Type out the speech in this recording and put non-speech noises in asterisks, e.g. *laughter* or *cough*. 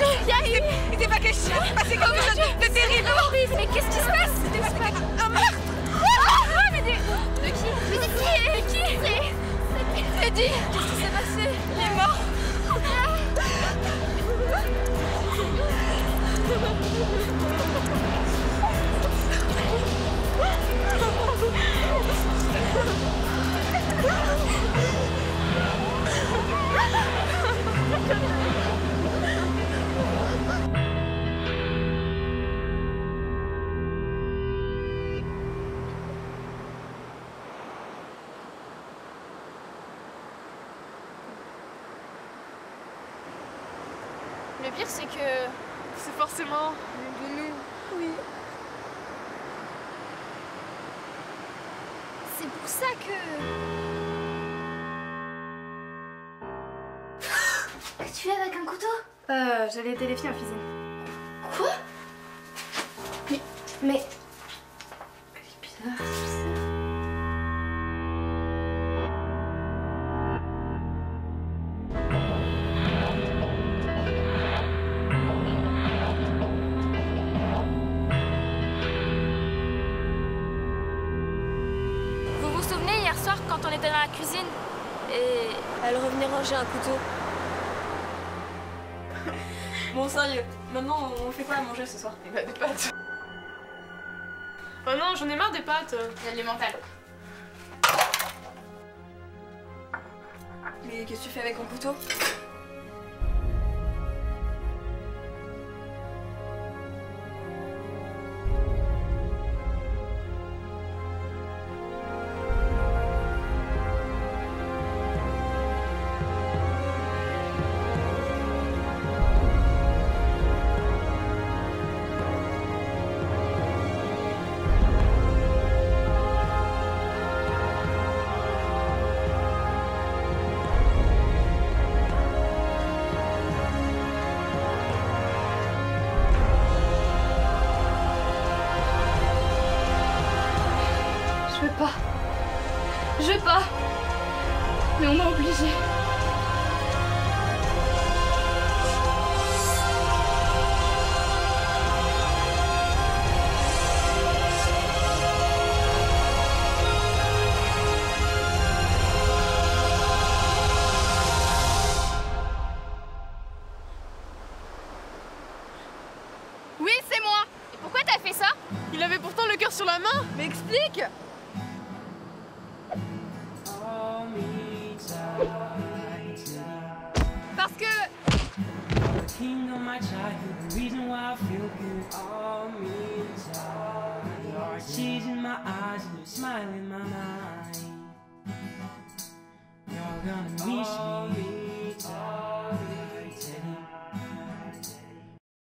c'est il s'est pas question, il s'est passé quelque chose de, terrible. Maurice, mais qu'est-ce qui se passe? C'était pas un meurtre. Ah, mais de... De qui? Mais de qui De qui? C'est... Qu'est-ce Le pire, c'est que... C'est forcément de nous. Oui. C'est pour ça que... Que *gasps* tu es avec un couteau? Euh, j'allais aider les filles en cuisine. Quoi? Mais... Mais... Bizarre. On était dans la cuisine et... Elle revenait ranger un couteau. *laughs* bon, sérieux, maintenant on fait quoi à manger ce soir? Des pâtes. Oh non, j'en ai marre des pâtes. Il y a du mental. Mais qu'est-ce que tu fais avec un couteau? Je veux pas. Mais on m'a obligé. Oui, c'est moi. Et pourquoi t'as fait ça? Il avait pourtant le cœur sur la main. Mais explique. Parce que King of my childhood, the reason why I feel good. All me inside. Your tears in my eyes and in my mind. You're gonna miss me.